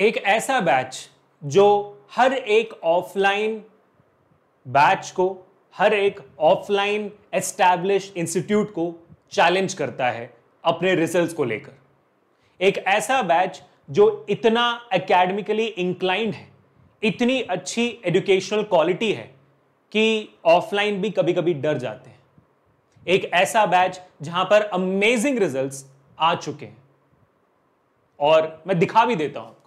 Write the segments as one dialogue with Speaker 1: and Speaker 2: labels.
Speaker 1: एक ऐसा बैच जो हर एक ऑफलाइन बैच को, हर एक ऑफलाइन एस्टैब्लिश इंस्टीट्यूट को चैलेंज करता है अपने रिजल्ट्स को लेकर। एक ऐसा बैच जो इतना एकेडमिकली इंक्लाइंड है, इतनी अच्छी एजुकेशनल क्वालिटी है कि ऑफलाइन भी कभी कभी डर जाते हैं। एक ऐसा बैच जहाँ पर अमेजिंग रिजल्ट्स आ चुके हैं। और मैं दिखा भी देता हूँ।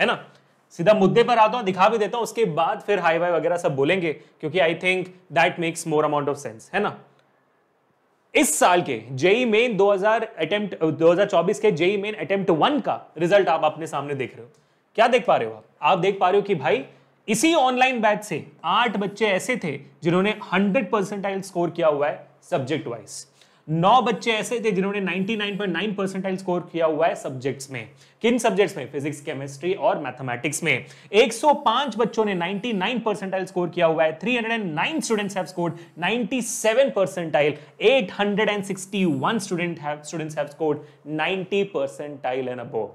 Speaker 1: है ना? सीधा मुद्दे पर आता हूँ, दिखा भी देता हूँ, उसके बाद फिर हाई वाई वगैरह सब बोलेंगे, क्योंकि I think that makes more amount of sense है ना? इस साल के जेई मेन 2000 अटेम्प्ट 2024 के जेई मेन अटेम्प्ट वन का रिज़ल्ट आप अपने सामने देख रहे हो। क्या देख पा रहे हो आप? आप देख पा रहे हो कि भाई, इसी ऑनलाइन बैच से आठ बच्चे ऐसे थे जिन्होंने 100 परसेंटाइल स्कोर किया हुआ है सब्जेक्ट वाइज नौ बच्चे ऐसे थे जिन्होंने 99.9 परसेंटाइल स्कोर किया हुआ है सब्जेक्ट्स में। किन सब्जेक्ट्स में? फिजिक्स केमिस्ट्री और मैथमेटिक्स में। 105 बच्चों ने 99 परसेंटाइल स्कोर किया हुआ है। 309 students have scored 97 percentile. 861 student have students have scored 90 percentile and above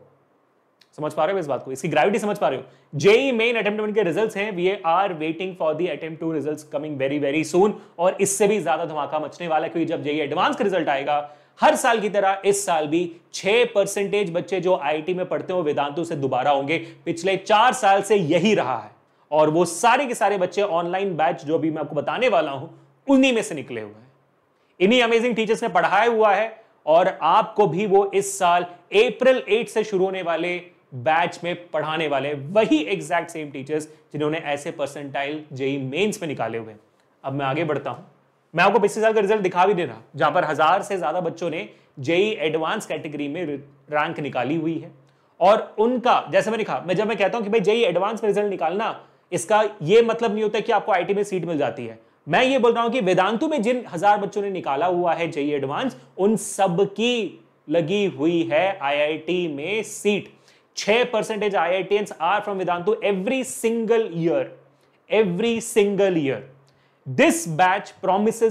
Speaker 1: समझ पा रहे हो इस बात को? इसकी ग्रेविटी समझ पा रहे हो? जेई मेन अटेम्प्ट के रिजल्ट्स हैं we are waiting for the attempt two results coming very very soon और इससे भी ज़्यादा धमाका मचने वाला है, क्योंकि जब जेई एडवांस का रिज़ल्ट आएगा, हर साल की तरह इस साल भी छह परसेंटेज बच्चे जो आईटी में पढ़ते हो वेदांतु से दोबारा होंगे। पिछले चार साल से यही रहा है, और वो सारे के सारे बच्चे ऑनलाइन बैच जो भी मैं आपको बताने वाला हूँ, उन्हीं में से निकले हुए हैं। इन्हीं अमेजिंग टीचर्स ने पढ़ाया हुआ है, और आपको भी वो इस साल अप्रैल 8 से शुरू होने वाले बैच में पढ़ाने वाले वही एग्जैक्ट सेम टीचर्स जिन्होंने ऐसे परसेंटाइल जेई मेंस में निकाले हुए अब मैं आगे बढ़ता हूँ। मैं आपको पिछले साल का रिज़ल्ट दिखा भी दे रहा, जहाँ पर हज़ार से ज़्यादा बच्चों ने जेई एडवांस कैटेगरी में रैंक निकाली हुई है। और उनका, जैसे मैंने कहा, मैं जब मैं कहता हूँ कि भाई जेई एडवांस में रिज़ल्ट निकालना, इसका यह मतलब नहीं होता कि आपको आईटी में सीट मिल जाती है। मैं ये बोल रहा हूँ कि वेदांतु में जिन हज़ार बच्चों ने निकाला हुआ है जेई एडवांस उन सब की लगी हुई है आईआईटी में सीट छह percentage I I T are from Vedantu every single year every single year this batch promise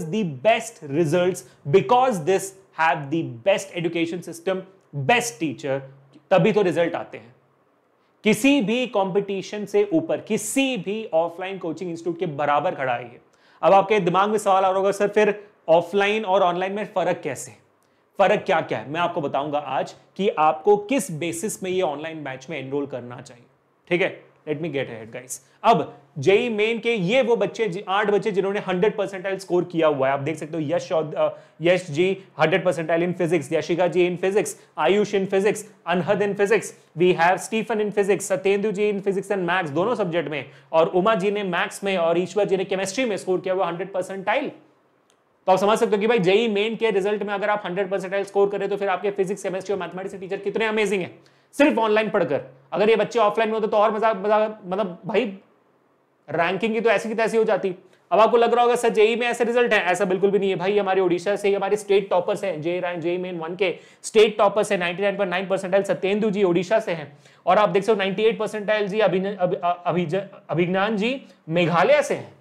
Speaker 1: best result because this have the best education system best teacher तभी तो रिज़ल्ट आते हैं। किसी भी कंपटीशन से ऊपर, किसी भी ऑफलाइन कोचिंग इंस्टीट्यूट के बराबर खड़ा है अब आपके दिमाग में सवाल आ रहा होगा, सर, फिर ऑफलाइन और ऑनलाइन में फ़र्क कैसे? फ़र्क क्या क्या है? मैं आपको बताऊँगा आज कि आपको किस बेसिस में ये ऑनलाइन बैच में एनरोल करना चाहिए। ठीक है? Let me get head guys अब जेई मेन के ये वो बच्चे आठ बच्चे जिन्होंने 100 परसेंटाइल स्कोर किया हुआ है। आप देख सकते हो, Yash Yash ji 100 percentile in physics Yashika ji in physics Ayush in physics Anhad in physics we have Stephen in physics Satyendu ji in physics and maths दोनों सब्जेक्ट में, और उमा जी ने मैथ्स में और ईश्वर जी ने केमिस्ट्री में स्कोर किया हुआ हंड्रेड परसेंटाइल तो आप समझ सकते हो कि भाई जेई मेन के रिज़ल्ट में अगर आप 100 परसेंटाइल स्कोर करें तो फिर आपके फिजिक्स, केमिस्ट्री और मैथमेटिक्स के टीचर कितने अमेजिंग है। सिर्फ़ ऑनलाइन पढ़कर। अगर ये बच्चे ऑफलाइन में होते तो और मज़ा मज़ा मतलब भाई रैंकिंग की तो ऐसी की तैसी हो जाती। अब आपको लग रहा होगा, सर, जेई में ऐसे रिज़ल्ट है। ऐसा बिल्कुल भी नहीं है भाई। हमारे ओडिशा से हमारे स्टेट टॉपर्स हैं। J rank, JEE Main one के स्टेट टॉपर्स है। 99.9 परसेंटाइल सत्येंदु जी ओडिशा से हैं। और आप देख सकते हो 98 परसेंटाइल जी अभिज्ञान जी मेघालय से हैं।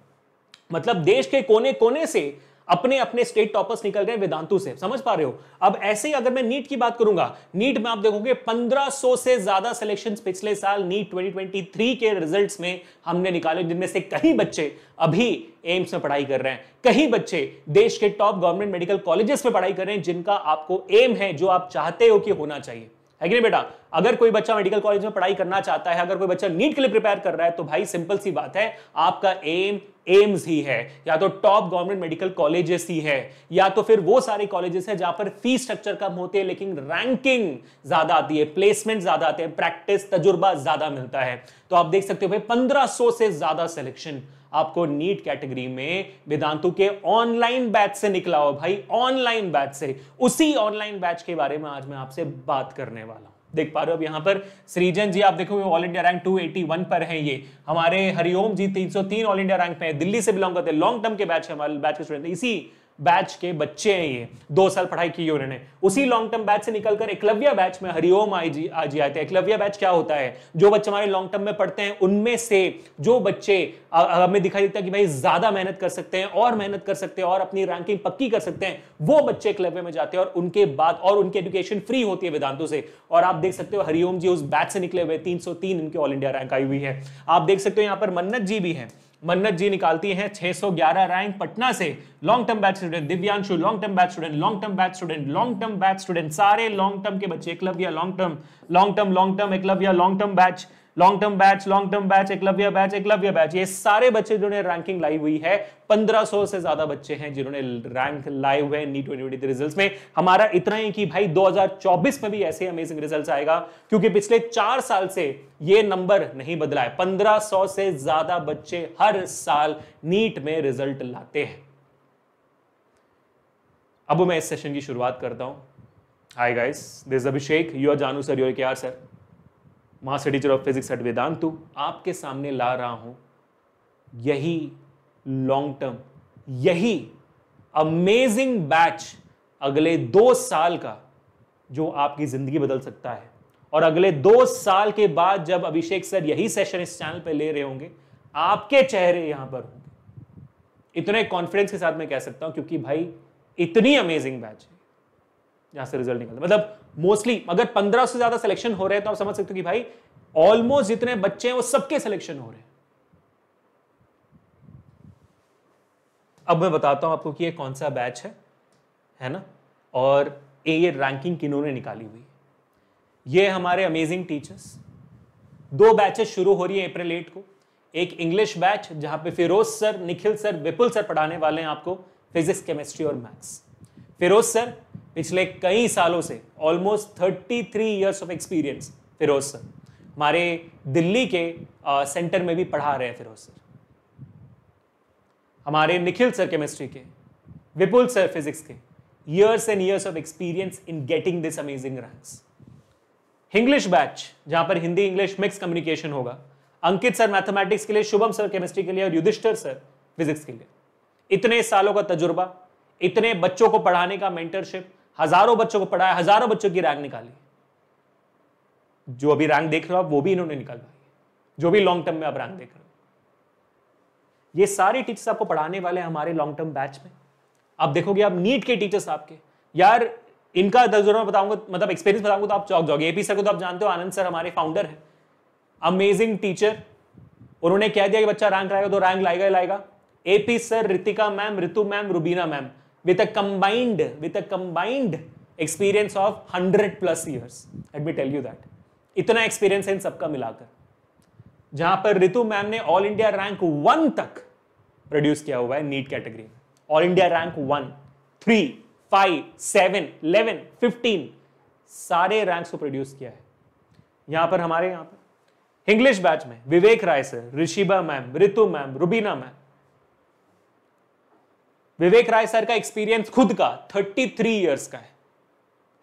Speaker 1: मतलब देश के कोने कोने से अपने अपने स्टेट टॉपर्स निकल गए वेदांतु से। समझ पा रहे हो? अब ऐसे ही अगर मैं नीट की बात करूँगा नीट में आप देखोगे 1500 से ज़्यादा सिलेक्शंस पिछले साल नीट 2023 के रिजल्ट्स में हमने निकाले, जिनमें से कई बच्चे अभी एम्स में पढ़ाई कर रहे हैं। कई बच्चे देश के टॉप गवर्नमेंट मेडिकल कॉलेजेस में पढ़ाई कर रहे हैं, जिनका आपको एम है, जो आप चाहते हो कि होना चाहिए। है कि नहीं बेटा? अगर कोई बच्चा मेडिकल कॉलेज में पढ़ाई करना चाहता है, अगर कोई बच्चा नीट के लिए प्रिपेयर कर रहा है तो भाई सिंपल सी बात है, आपका एम एम्स ही है, या तो टॉप गवर्नमेंट मेडिकल कॉलेजेस ही है, या तो फिर वो सारे कॉलेजेस है जहाँ पर फ़ीस स्ट्रक्चर कम होते हैं, लेकिन रैंकिंग ज़्यादा आती है, प्लेसमेंट ज़्यादा आते हैं, प्रैक्टिस तजुर्बा ज़्यादा मिलता है। तो आप देख सकते हो भाई, पंद्रह से ज़्यादा सिलेक्शन आपको नीट कैटेगरी में वेदांतु के ऑनलाइन बैच से निकला हो भाई ऑनलाइन बैच से। उसी ऑनलाइन बैच के बारे में आज मैं आपसे बात करने वाला हूँ। देख पा रहे हो अब यहाँ पर सृजन जी, आप देखो ऑल इंडिया रैंक 281 पर है ये। हमारे Hariom ji 303 all India rank पे है। दिल्ली से बिलोंग करते हैं। लॉन्ग टर्म के बैच हमारे बैच के स्टूडेंट इसी बैच के बच्चे हैं ये। दो साल पढ़ाई की उन्होंने। उसी लॉन्ग टर्म बैच से निकलकर एकलव्य बैच में हरिओम आई जी आज आते हैं एकलव्य बैच क्या होता है? जो बच्चे हमारे लॉन्ग टर्म में पढ़ते हैं, उनमें से जो बच्चे हमें दिखाई देता है कि भाई ज़्यादा मेहनत कर सकते हैं, और मेहनत कर सकते हैं, और अपनी रैंकिंग पक्की कर सकते हैं, वो बच्चे एकलव्य में जाते हैं, और उनके बाद, और उनकी एजुकेशन फ्री होती है वेदांतों से। और आप देख सकते हो हरिओम जी उस बैच से निकले हुए तीन इनके ऑल इंडिया रैंक आई हुई है। आप देख सकते हो यहाँ पर मन्नत जी भी है। मन्नत जी निकालती हैं 611 रैंक पटना से। Long term batch student Divyanshu long term batch student long term batch student long term batch student सारे लॉन्ग टर्म के बच्चे Eklavya long term long term long term Eklavya long term batch long term batch long term batch Eklavya batch Eklavya batch ये सारे बच्चे जिन्होंने ranking लाई हुई है 1500 से ज़्यादा बच्चे हैं जिन्होंने रैंक लाए हुए नीट ट्वेंटी रिजल्ट्स में। हमारा इतना ही कि भाई 2024 में भी ऐसे अमेजिंग रिजल्ट्स आएगा, क्योंकि पिछले चार साल से ये नंबर नहीं बदला है। 1500 से ज़्यादा बच्चे हर साल नीट में रिज़ल्ट लाते हैं। अब मैं इस सेशन की शुरुआत करता हूँ। Hi guys this Abhishek you are जानू सर योर क्या sir master teacher of physics at Vedantu आपके सामने ला रहा हूँ यही लॉन्ग टर्म यही अमेजिंग बैच अगले दो साल का जो आपकी ज़िंदगी बदल सकता है। और अगले दो साल के बाद जब अभिषेक सर यही सेशन इस चैनल पे ले रहे होंगे, आपके चेहरे यहाँ पर होंगे। इतने कॉन्फिडेंस के साथ मैं कह सकता हूँ, क्योंकि भाई, इतनी अमेजिंग बैच है। जहाँ से रिज़ल्ट निकलता मतलब मोस्टली अगर पंद्रह से ज़्यादा सिलेक्शन हो रहे हैं तो आप समझ सकते हो कि भाई ऑलमोस्ट जितने बच्चे हैं वो सबके सिलेक्शन हो रहे हैं। अब मैं बताता हूँ आपको कि ये कौन सा बैच है है ना? और ए ये रैंकिंग किन्होंने निकाली हुई ये हमारे अमेजिंग टीचर्स दो बैचेस शुरू हो रही है अप्रैल एट को। एक इंग्लिश बैच जहाँ पे Firoz sir Nikhil sir Vipul sir पढ़ाने वाले हैं आपको फिजिक्स केमिस्ट्री और मैथ्स फिरोज सर पिछले कई सालों से almost thirty three years of experience Firoz sir हमारे दिल्ली के आ, सेंटर में भी पढ़ा रहे हैं फिरोज सर हमारे निखिल सर केमिस्ट्री के विपुल सर फिजिक्स के years and years of experience in getting this amazing ranks English batch जहाँ पर हिंदी इंग्लिश मिक्स कम्युनिकेशन होगा। अंकित सर मैथमेटिक्स के लिए शुभम सर केमिस्ट्री के लिए और युधिष्ठर सर फिजिक्स के लिए। इतने सालों का तजुर्बा इतने बच्चों को पढ़ाने का मेंटरशिप हज़ारों बच्चों को पढ़ाया, हज़ारों बच्चों की रैंक निकाली। जो अभी रैंक देख रहे हो आप, वो भी इन्होंने निकालवाई जो भी लॉन्ग टर्म में आप रैंक देख रहे हो। ये सारे टीचर्स आपको पढ़ाने वाले हैं हमारे लॉन्ग टर्म बैच में। आप देखोगे, आप नीट के टीचर्स आपके। यार, इनका तजुर्बा बताऊँगा मतलब एक्सपीरियंस बताऊँगा तो आप चौक जाओगे। एपी सर को तो आप जानते हो, आनंद सर हमारे फाउंडर हैं। अमेजिंग टीचर उन्होंने कह दिया कि बच्चा रैंक लाएगा तो रैंक लाएगा ही लाएगा। AP sir Ritika ma'am Ritu ma'am Rubina ma'am with a combined, with a combined experience of 100 plus years. Let me tell you that. इतना एक्सपीरियंस है इन सबका मिलाकर। जहाँ पर रितु मैम ने ऑल इंडिया रैंक वन तक प्रोड्यूस किया हुआ है नीट कैटेगरी में। All India rank one three five seven eleven fifteen सारे रैंक्स को प्रोड्यूस किया है। यहाँ पर हमारे यहाँ पर। इंग्लिश बैच में Vivek Rai sir Rishiba ma'am Ritu ma'am Rubina ma'am Vivek Rai sir का एक्सपीरियंस खुद का 33 ईयर्स का है।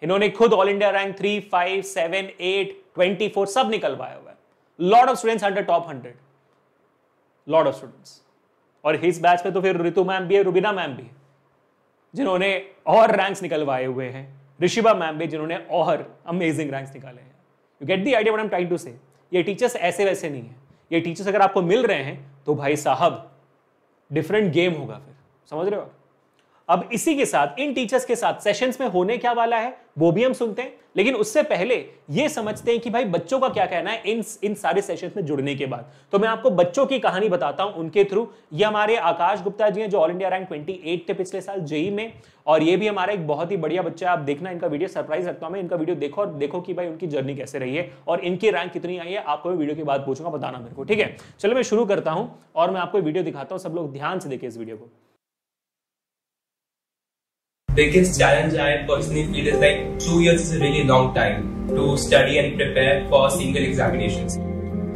Speaker 1: इन्होंने खुद all India rank three five seven eight twenty four सब निकलवाया हुआ है। Lot of students under top hundred lot of students और इस बैच में तो फिर ऋतु मैम भी है रुबीना मैम भी जिन्होंने और रैंक्स निकलवाए हुए हैं। ऋषिबा मैम भी, जिन्होंने और अमेजिंग रैंक्स निकाले हैं। You get the idea I am to say ये टीचर्स ऐसे वैसे नहीं है। ये टीचर्स अगर आपको मिल रहे हैं तो भाई साहब डिफरेंट गेम होगा फिर। समझ रहे हो अब इसी के साथ, इन टीचर्स के साथ सेशंस में होने क्या वाला है? वो भी हम सुनते हैं। लेकिन उससे पहले ये समझते हैं कि भाई बच्चों का क्या कहना है इन इन सारे सेशंस में जुड़ने के बाद। तो मैं आपको बच्चों की कहानी बताता हूँ उनके थ्रू ये हमारे आकाश गुप्ता जी हैं जो ऑल इंडिया रैंक 28 थे पिछले साल जेई में। और ये भी हमारा एक बहुत ही बढ़िया बच्चा है। आप देखना इनका वीडियो सरप्राइज़ रखता हूँ मैं। इनका वीडियो देखो और देखो कि भाई उनकी जर्नी कैसे रही है और इनकी रैंक कितनी आई है। आपको वीडियो के बाद पूछूँगा, बताना मेरे को, ठीक है? चलो मैं शुरू करता हूँ और मैं आपको वीडियो दिखाता हूँ। सब लोग ध्यान से देखे इस वीडियो को।
Speaker 2: Biggest challenge I personally feel is like two years is a really long time to study and prepare for single examinations.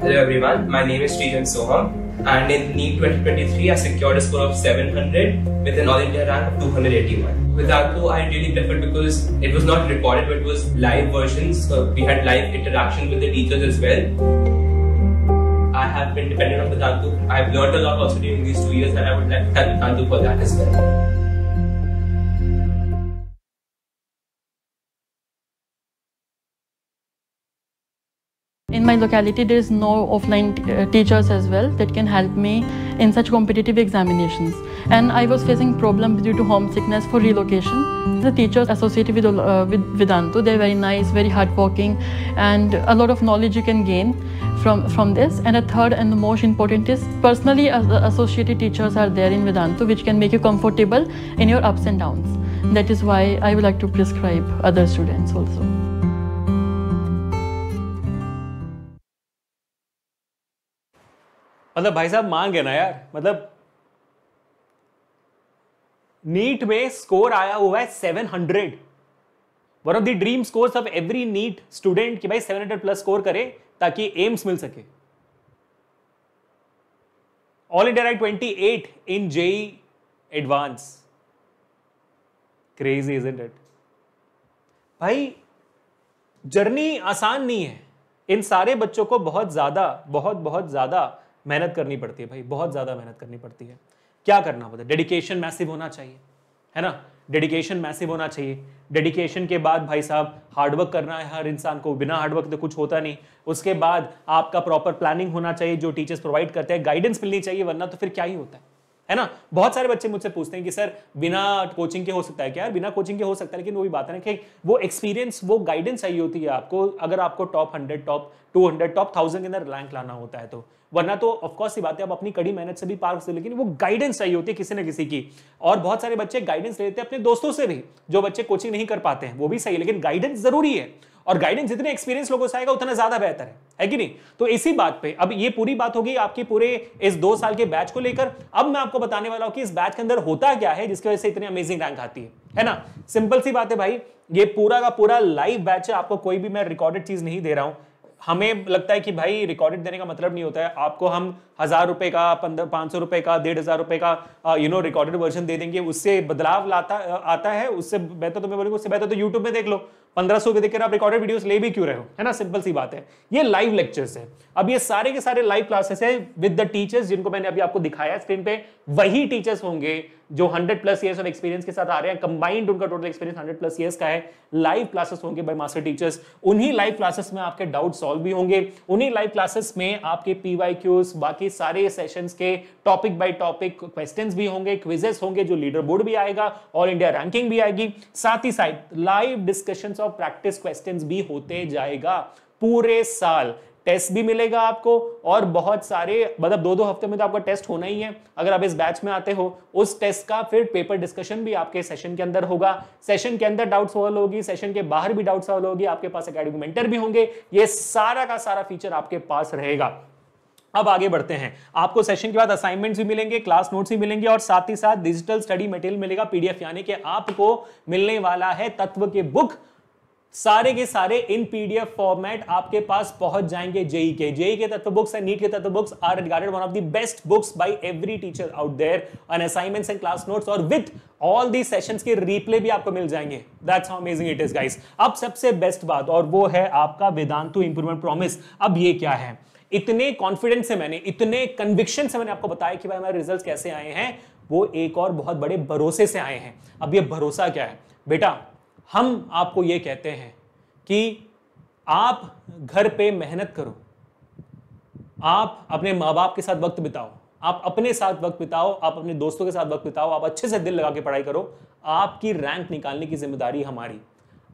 Speaker 2: Hello everyone, my name is Srijan Soham and in NEET 2023 I secured a score of 700 with an All India rank of 281. With Vedantu I really preferred because it was not recorded but it was live versions so we had live interaction with the teachers as well. I have been dependent on Vedantu. I've learned a lot also during these two years and I would like to thank Vedantu for that as well.
Speaker 3: In my locality, there is no offline uh, teachers as well that can help me in such competitive examinations. And I was facing problems due to homesickness for relocation. The teachers associated with, uh, with Vedantu, they're very nice, very hardworking, and a lot of knowledge you can gain from, from this. And a third and the most important is personally as associated teachers are there in Vedantu, which can make you comfortable in your ups and downs. That is why I would like to prescribe other students also.
Speaker 1: मतलब भाई साहब, मांग है ना यार। मतलब NEET में score आया हुआ है 700 one of the dream scores of every NEET student कि भाई 700 प्लस स्कोर करे ताकि एम्स मिल सके। All India right 28 in JEE advance crazy is it भाई जर्नी आसान नहीं है। इन सारे बच्चों को बहुत ज़्यादा, बहुत बहुत ज़्यादा मेहनत करनी पड़ती है भाई, बहुत ज़्यादा मेहनत करनी पड़ती है। क्या करना पड़ता है? डेडिकेशन मैसिव होना चाहिए, है ना? डेडिकेशन मैसिव होना चाहिए। डेडिकेशन के बाद भाई साहब हार्डवर्क करना है हर इंसान को। बिना हार्डवर्क तो कुछ होता नहीं। उसके बाद आपका प्रॉपर प्लानिंग होना चाहिए, जो टीचर्स प्रोवाइड करते हैं। गाइडेंस मिलनी चाहिए, वरना तो फिर क्या ही होता है? है ना? बहुत सारे बच्चे मुझसे पूछते हैं कि, सर, बिना कोचिंग के हो सकता है क्या? यार बिना कोचिंग के हो सकता है, लेकिन वो भी बात है ना कि वो एक्सपीरियंस वो गाइडेंस चाहिए होती है आपको। अगर आपको top hundred top two hundred top thousand के अंदर रैंक लाना होता है तो। वरना तो ऑफकोर्स बात है आप अपनी कड़ी मेहनत से भी पार सकते लेकिन वो गाइडेंस चाहिए होती है किसी न किसी की। और बहुत सारे बच्चे गाइडेंस लेते हैं अपने दोस्तों से भी, जो बच्चे कोचिंग नहीं कर पाते हैं, वो भी सही है, लेकिन गाइडेंस ज़रूरी है। और गाइडेंस जितने एक्सपीरियंस लोगों से आएगा, उतना ज़्यादा बेहतर है। है कि नहीं? तो इसी बात पे, अब ये पूरी बात होगी आपकी पूरे इस दो साल के बैच को लेकर। अब मैं आपको बताने वाला हूँ कि इस बैच के अंदर होता क्या है, जिसकी वजह से इतनी अमेजिंग रैंक आती है। है ना? सिंपल सी बात है भाई, ये पूरा का पूरा लाइव बैच है, आपको कोई भी मैं रिकॉर्डेड चीज़ नहीं दे रहा हूँ। हमें लगता है कि भाई रिकॉर्डेड देने का मतलब नहीं होता है। आपको हम हज़ार रुपए का, पंद्रह, पाँच सौ रुपए का, डेढ़ हज़ार रुपए का यू नो रिकॉर्डेड वर्जन दे देंगे। उससे बदलाव लाता आता है, उससे बेहतर तो मैं बोलूँगा, उससे बेहतर तो यूट्यूब में देख लो। पंद्रह सौ देकर आप रिकॉर्डेड वीडियोस ले भी क्यों रहे हो? है ना सिंपल सी बात है। ये लाइव लेक्चर्स है। अब ये सारे के सारे लाइव क्लासेस है विद द टीचर्स जिनको मैंने अभी आपको दिखाया स्क्रीन पे। वही टीचर्स होंगे जो 100 प्लस इयर्स ऑफ़ एक्सपीरियंस के साथ आ रहे हैं। कंबाइंड उनका टोटल एक्सपीरियंस 100 प्लस इयर्स का है। लाइव क्लासेस होंगे बाय मास्टर टीचर्स उन्हीं लाइव क्लासेस में आपके डाउट सॉल्व भी होंगे। उन्हीं लाइव क्लासेस में आपके पीवाईक्यूज बाकी सारे सेशंस के टॉपिक बाय टॉपिक क्वेश्चंस भी होंगे क्विजेस होंगे, जो लीडर बोर्ड भी आएगा ऑल इंडिया रैंकिंग भी आएगी। साथ ही साथ live discussions of practice questions भी होते जाएगा पूरे साल। टेस्ट भी मिलेगा आपको और बहुत सारे मतलब दो दो हफ़्ते में तो आपका टेस्ट होना ही है। अगर आप इस बैच में आते हो, उस टेस्ट का फिर पेपर डिस्कशन भी आपके सेशन के अंदर होगा। सेशन के अंदर डाउट सॉल्व होगी सेशन के बाहर भी डाउट सॉल्व होगी, आपके पास अकेडमिक मेंटर भी होंगे। ये सारा का सारा फीचर आपके पास रहेगा। अब आगे बढ़ते हैं। आपको सेशन के बाद असाइनमेंट्स भी मिलेंगे क्लास नोट्स भी मिलेंगे और साथ ही साथ डिजिटल स्टडी मटेरियल मिलेगा। पीडीएफ यानी कि आपको मिलने वाला है तत्व के बुक सारे के सारे इन पीडीएफ फॉर्मेट आपके पास पहुँच जाएँगे जेई के। जेई के तत्व बुक्स एंड नीट के Tatva books are regarded one of the best books by every teacher out there on assignments and class notes और विद ऑल दी सेशंस के रिप्ले भी आपको मिल जाएँगे। That's how amazing it is guys अब सबसे best बात, और वो है आपका वेदांतु इंप्रूवमेंट प्रॉमिस अब ये क्या है? इतने कॉन्फिडेंस से मैंने, इतने कन्विक्शन से मैंने आपको बताया कि भाई हमारे रिज़ल्ट कैसे आए हैं, वो एक और बहुत बड़े भरोसे से आए हैं। अब ये भरोसा क्या है? बेटा हम आपको ये कहते हैं कि आप घर पे मेहनत करो। आप अपने माँ बाप के साथ वक्त बिताओ। आप अपने साथ वक्त बिताओ। आप अपने दोस्तों के साथ वक्त बिताओ। आप अच्छे से दिल लगा के पढ़ाई करो। आपकी रैंक निकालने की ज़िम्मेदारी हमारी।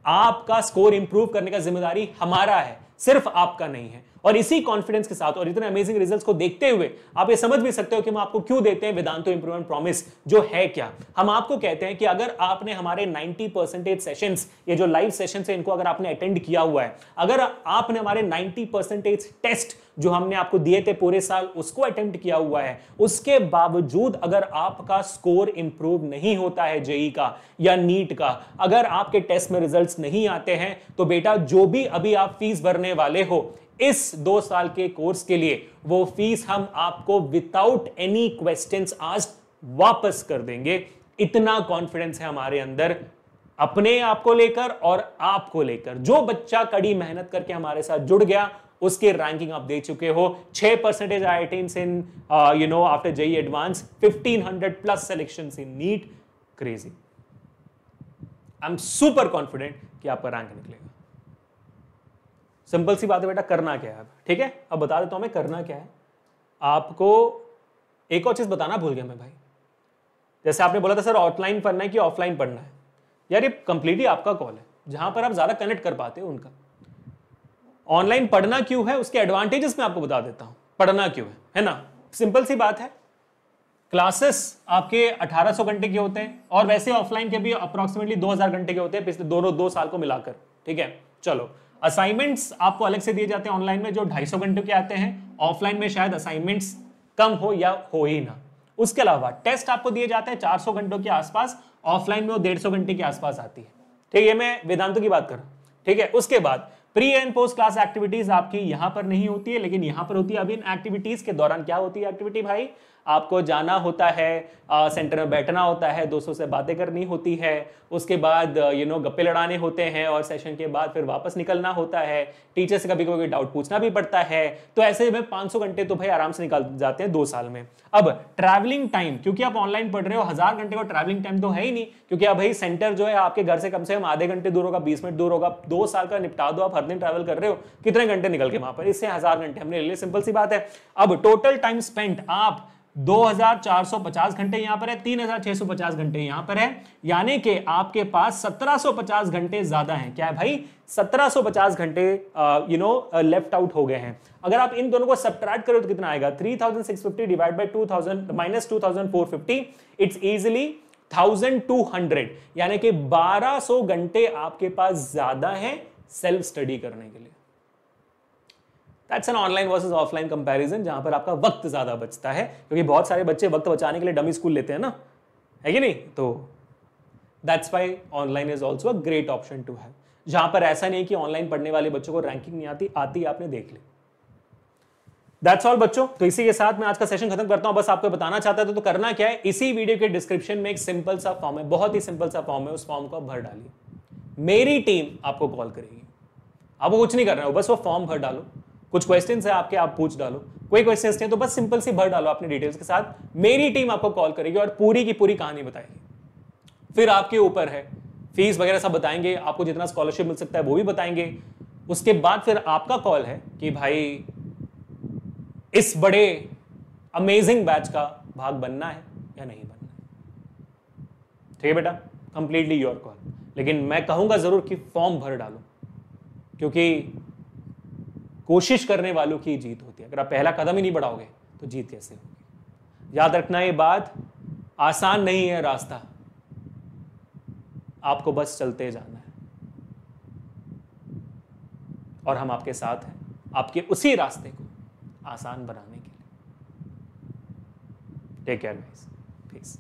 Speaker 1: आपका स्कोर इंप्रूव करने का ज़िम्मेदारी हमारा है। सिर्फ़ आपका नहीं है। और इसी कॉन्फिडेंस के साथ और इतने अमेजिंग रिजल्ट्स को देखते हुए आप ये समझ भी सकते हो कि हम आपको क्यों देते हैं वेदांतो इंप्रूवमेंट प्रॉमिस जो है क्या? हम आपको कहते हैं कि अगर आपने हमारे 90 परसेंटेज सेशंस ये जो लाइव सेशन है, इनको अगर आपने अटेंड किया हुआ है, अगर आपने हमारे 90 परसेंटेज टेस्ट जो हमने आपको दिए थे पूरे साल, उसको अटेम्प्ट किया हुआ है, उसके बावजूद अगर आपका स्कोर इंप्रूव नहीं होता है जेई का या नीट का, अगर आपके टेस्ट में रिजल्ट्स नहीं आते हैं तो बेटा जो भी अभी आप फ़ीस भरने वाले हो इस दो साल के कोर्स के लिए वो फ़ीस हम आपको विदाउट एनी क्वेश्चन आज वापस कर देंगे। इतना कॉन्फिडेंस है हमारे अंदर अपने आप को लेकर और आपको लेकर। जो बच्चा कड़ी मेहनत करके हमारे साथ जुड़ गया, उसके रैंकिंग आप दे चुके हो। छह percentage I in you know after JEE advance fifteen hundred plus selection in NEET crazy I am super confident कि आपका रैंक निकलेगा। सिंपल सी बात है बेटा, करना क्या है? ठीक है? अब बता देता हूँ मैं, करना क्या है? आपको एक और चीज़ बताना भूल गया मैं भाई। जैसे आपने बोला था, सर ऑफलाइन पढ़ना है कि ऑफलाइन पढ़ना है? यार, ये कंप्लीटली आपका कॉल है। जहाँ पर आप ज़्यादा कनेक्ट कर पाते हो उनका। ऑनलाइन पढ़ना क्यों है? उसके एडवांटेजेस मैं आपको बता देता हूँ। पढ़ना क्यों है? है ना? सिंपल सी बात है। क्लासेस आपके 1800 घंटे के होते हैं और वैसे ऑफलाइन के भी अप्रोक्सीमेटली 2000 घंटे के होते हैं, पिछले दोनों दो साल को मिलाकर। ठीक है? चलो। असाइनमेंट्स आपको अलग से दिए जाते हैं ऑनलाइन में जो 250 घंटे के आते हैं ऑफलाइन में शायद असाइनमेंट्स कम हो या हो ही ना। उसके अलावा टेस्ट आपको दिए जाते हैं 400 घंटों के आसपास ऑफलाइन में वो डेढ़ घंटे के आसपास आती है। ठीक है, मैं वेदांतों की बात कर ठीक है, उसके बाद pre and post class activities आपकी यहाँ पर नहीं होती है, लेकिन यहाँ पर होती है अभी इन एक्टिविटीज़ के दौरान क्या होती है एक्टिविटी भाई? आपको जाना होता है आ, सेंटर में बैठना होता है दोस्तों से बातें करनी होती है उसके बाद यू नो गप्पे लड़ाने होते हैं और सेशन के बाद फिर वापस निकलना होता है टीचर से कभी कभी डाउट पूछना भी पड़ता है तो ऐसे में 500 घंटे तो भाई आराम से निकल जाते हैं दो साल में। अब ट्रैवलिंग टाइम क्योंकि आप ऑनलाइन पढ़ रहे हो हज़ार घंटे का ट्रैवलिंग टाइम तो है ही नहीं क्योंकि अब भाई सेंटर जो है आपके घर से कम से कम आधे घंटे दूर होगा बीस मिनट दूर होगा दो साल का निपटा दो आप हर दिन ट्रैवल कर रहे हो कितने घंटे निकल के वहाँ पर? इससे हज़ार घंटे हमने ले सिंपल सी बात है। अब टोटल टाइम स्पेंड आप 2450 घंटे यहाँ पर है 3650 घंटे यहाँ पर है। यानी कि आपके पास 1750 घंटे ज़्यादा हैं। क्या है भाई? 1750 घंटे यू नो लेफ़्ट आउट हो गए हैं। अगर आप इन दोनों को सब्ट्रैक्ट करो तो कितना आएगा? 3650 divide by 2000 minus 2450 it's easily 1200 यानी कि 1200 घंटे आपके पास ज़्यादा है सेल्फ स्टडी करने के लिए। That's an online versus offline comparison जहाँ पर आपका वक्त ज़्यादा बचता है, क्योंकि बहुत सारे बच्चे वक्त बचाने के लिए डमी स्कूल लेते हैं ना। है कि नहीं? तो that's why online is also a great option to have जहाँ पर ऐसा नहीं कि ऑनलाइन पढ़ने वाले बच्चों को रैंकिंग नहीं आती आती आपने देख ली। दैट्स ऑल बच्चों। तो इसी के साथ मैं आज का सेशन खत्म करता हूँ। बस आपको बताना चाहता था तो करना क्या है? इसी वीडियो के डिस्क्रिप्शन में एक सिंपल सा फॉर्म है, बहुत ही सिंपल सा फॉर्म है। उस फॉर्म को आप भर डालिए। मेरी टीम आपको कॉल करेगी। आपको कुछ नहीं करना है, बस वो फॉर्म भर डालो। कुछ क्वेश्चन है आपके, आप पूछ डालो। कोई क्वेश्चन नहीं तो बस सिंपल सी भर डालो अपनी डिटेल्स के साथ। मेरी टीम आपको कॉल करेगी और पूरी की पूरी कहानी बताएगी। फिर आपके ऊपर है। फ़ीस वगैरह सब बताएँगे, आपको जितना स्कॉलरशिप मिल सकता है वो भी बताएँगे। उसके बाद फिर आपका कॉल है कि भाई, इस बड़े अमेजिंग बैच का भाग बनना है या नहीं बनना है। ठीक है बेटा? कंप्लीटली योर कॉल लेकिन मैं कहूँगा ज़रूर कि फॉर्म भर डालो। क्योंकि कोशिश करने वालों की जीत होती है। अगर आप पहला कदम ही नहीं बढ़ाओगे तो जीत कैसे होगी? याद रखना ये बात, आसान नहीं है रास्ता। आपको बस चलते जाना है। और हम आपके साथ हैं, आपके उसी रास्ते को आसान बनाने के लिए। Take care guys piece